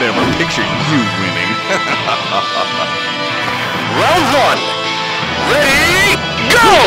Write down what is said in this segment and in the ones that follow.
I'd ever picture you winning. Round one. Ready, go!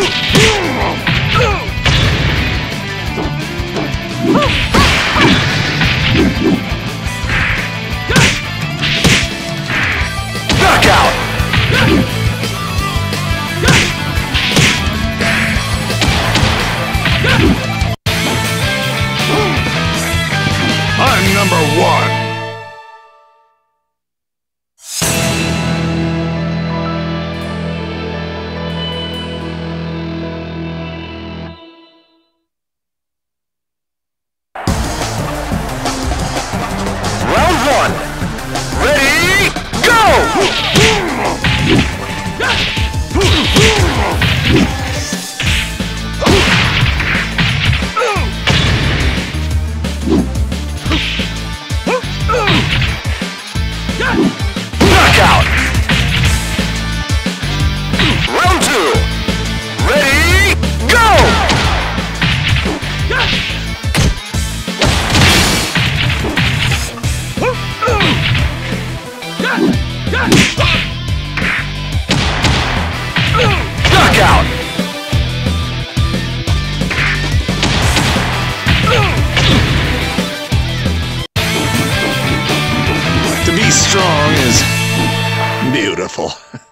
Huh? strong is beautiful.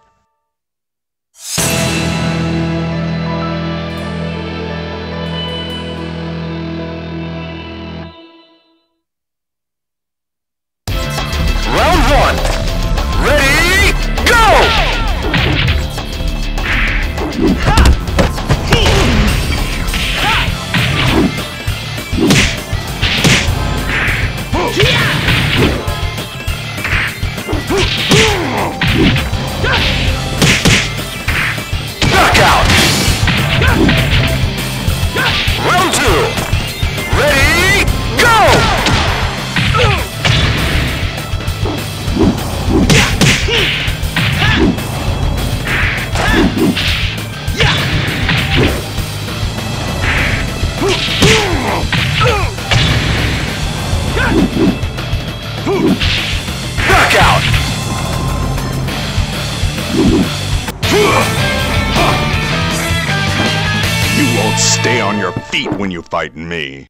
You won't stay on your feet when you fight me.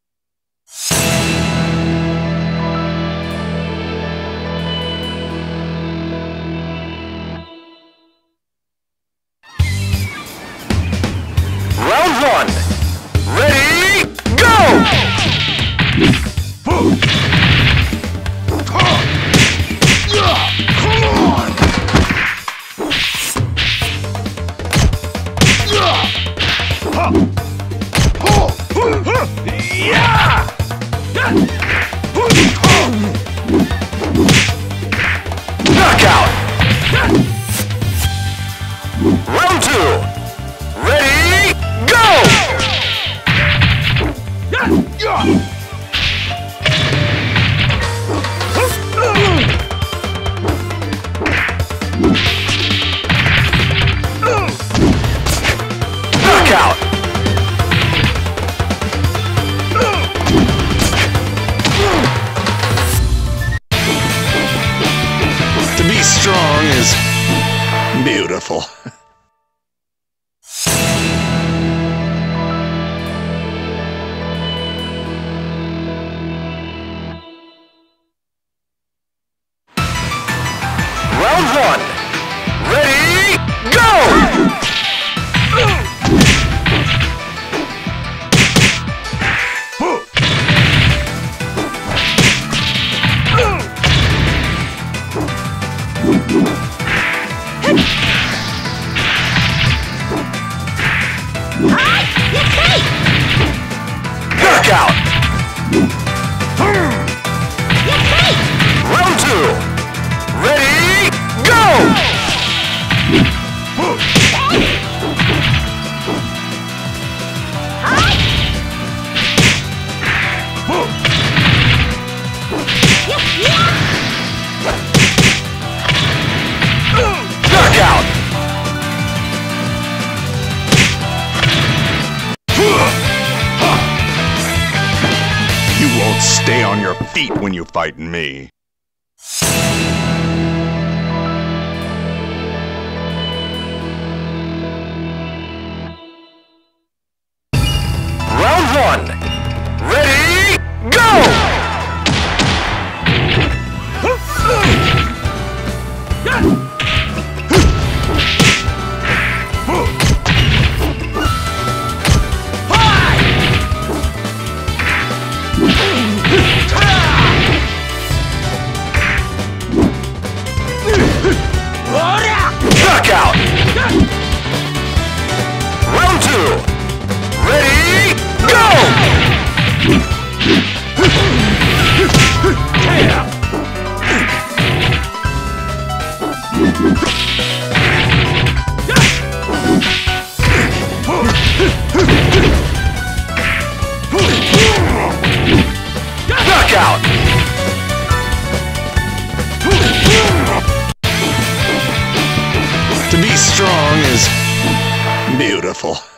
Beautiful. Round one. Ready, go! Stay on your feet when you fighting me. Round one. Ready, go! people.